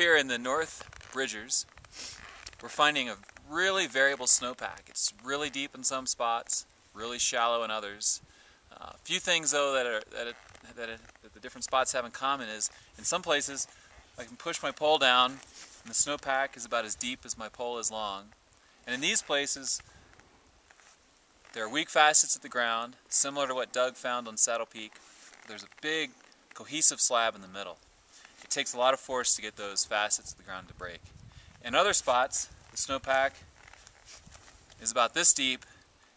here in the North Bridgers, we're finding a really variable snowpack. It's really deep in some spots, really shallow in others. Uh, a few things though that, are, that, it, that, it, that the different spots have in common is in some places I can push my pole down and the snowpack is about as deep as my pole is long. And in these places there are weak facets at the ground, similar to what Doug found on Saddle Peak. There's a big cohesive slab in the middle. It takes a lot of force to get those facets of the ground to break. In other spots, the snowpack is about this deep.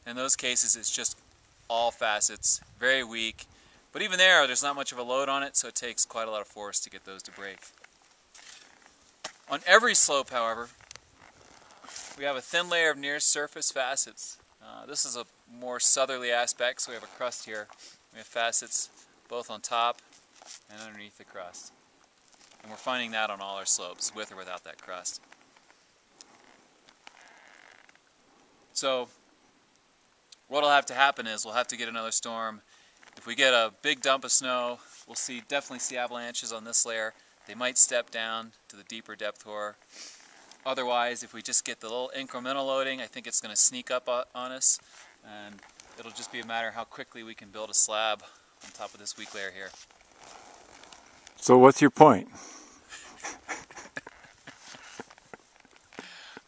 In those cases, it's just all facets, very weak. But even there, there's not much of a load on it, so it takes quite a lot of force to get those to break. On every slope, however, we have a thin layer of near surface facets. Uh, this is a more southerly aspect, so we have a crust here. We have facets both on top and underneath the crust. We're finding that on all our slopes, with or without that crust. So what'll have to happen is we'll have to get another storm. If we get a big dump of snow, we'll see definitely see avalanches on this layer. They might step down to the deeper depth hoar. Otherwise, if we just get the little incremental loading, I think it's going to sneak up on us, and it'll just be a matter of how quickly we can build a slab on top of this weak layer here. So what's your point?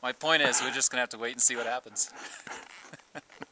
my point is we're just going to have to wait and see what happens.